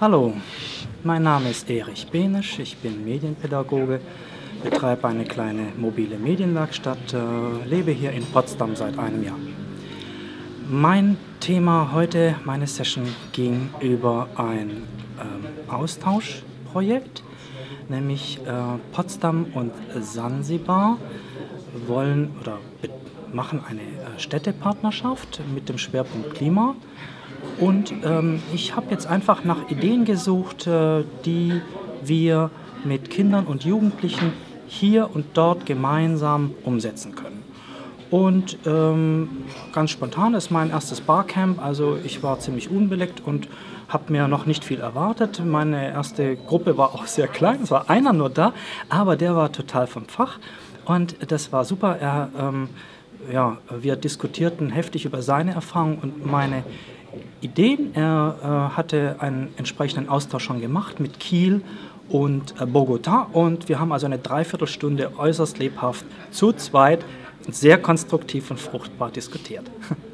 Hallo, mein Name ist Erich Benisch, ich bin Medienpädagoge, betreibe eine kleine mobile Medienwerkstatt, äh, lebe hier in Potsdam seit einem Jahr. Mein Thema heute, meine Session, ging über ein ähm, Austauschprojekt, nämlich äh, Potsdam und Sansibar wollen oder machen eine äh, Städtepartnerschaft mit dem Schwerpunkt Klima. Und ähm, ich habe jetzt einfach nach Ideen gesucht, äh, die wir mit Kindern und Jugendlichen hier und dort gemeinsam umsetzen können. Und ähm, ganz spontan ist mein erstes Barcamp, also ich war ziemlich unbeleckt und habe mir noch nicht viel erwartet. Meine erste Gruppe war auch sehr klein, es war einer nur da, aber der war total vom Fach und das war super. Er, ähm, ja, wir diskutierten heftig über seine Erfahrungen und meine Ideen. Er äh, hatte einen entsprechenden Austausch schon gemacht mit Kiel und äh, Bogota und wir haben also eine Dreiviertelstunde äußerst lebhaft zu zweit sehr konstruktiv und fruchtbar diskutiert.